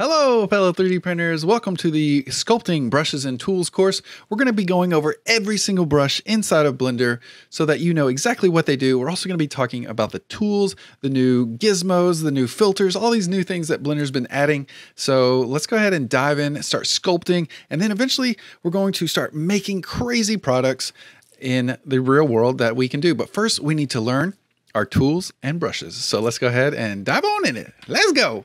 Hello, fellow 3D printers. Welcome to the Sculpting Brushes and Tools course. We're going to be going over every single brush inside of Blender so that you know exactly what they do. We're also going to be talking about the tools, the new gizmos, the new filters, all these new things that Blender's been adding. So let's go ahead and dive in, start sculpting, and then eventually we're going to start making crazy products in the real world that we can do. But first, we need to learn our tools and brushes. So let's go ahead and dive on in it. Let's go.